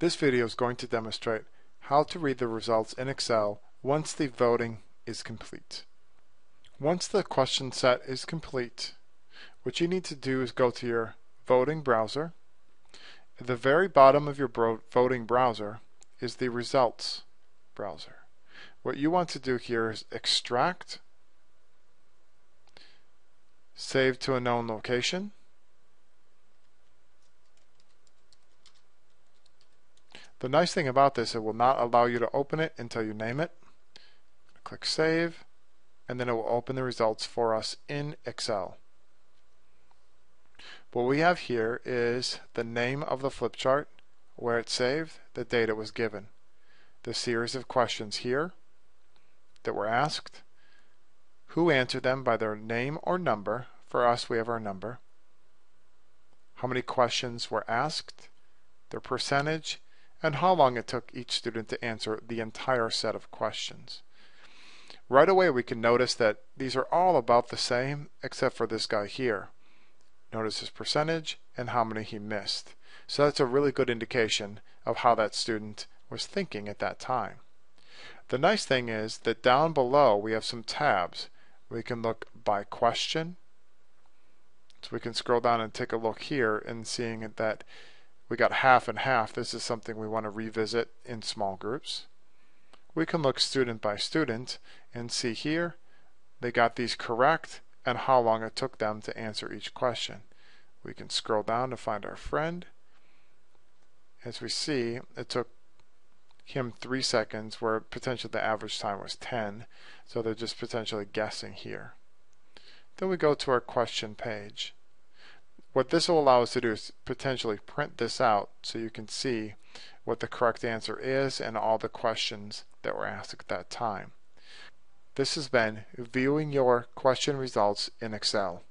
This video is going to demonstrate how to read the results in Excel once the voting is complete. Once the question set is complete, what you need to do is go to your voting browser. At the very bottom of your voting browser is the results browser. What you want to do here is extract, save to a known location, The nice thing about this, it will not allow you to open it until you name it. Click Save, and then it will open the results for us in Excel. What we have here is the name of the flip chart, where it's saved, the date it was given, the series of questions here that were asked, who answered them by their name or number, for us we have our number, how many questions were asked, their percentage, and how long it took each student to answer the entire set of questions. Right away we can notice that these are all about the same except for this guy here. Notice his percentage and how many he missed. So that's a really good indication of how that student was thinking at that time. The nice thing is that down below we have some tabs. We can look by question. So we can scroll down and take a look here and seeing that we got half and half. This is something we want to revisit in small groups. We can look student by student and see here they got these correct and how long it took them to answer each question. We can scroll down to find our friend. As we see, it took him three seconds where potentially the average time was 10 so they're just potentially guessing here. Then we go to our question page. What this will allow us to do is potentially print this out so you can see what the correct answer is and all the questions that were asked at that time. This has been viewing your question results in Excel.